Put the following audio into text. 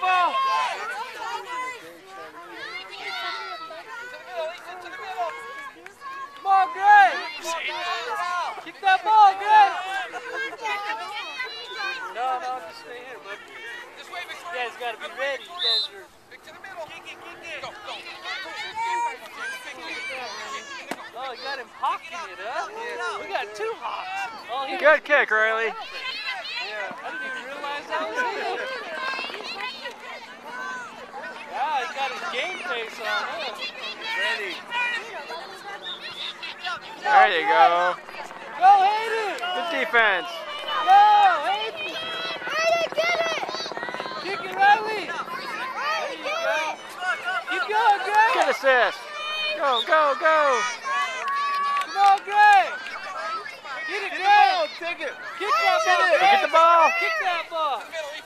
ball. Come on, Gray. Kick that ball, Gray. No, no, just stay here, bud. You guys got to be ready. You guys are. Oh, you got him hawking it, huh? We got two hawks. Oh, Good kick, Riley. Yeah, face on, huh? Ready. There you go. Go, Hayden! Good defense. Go, Hayden! Kick it, Riley! There you go. Keep going, Gray! Good assist. Go, go, go. Come on, Gray! Get it, the Gray! ball. Take it. Kick that ball, get the ball. Kick that ball! Middle, he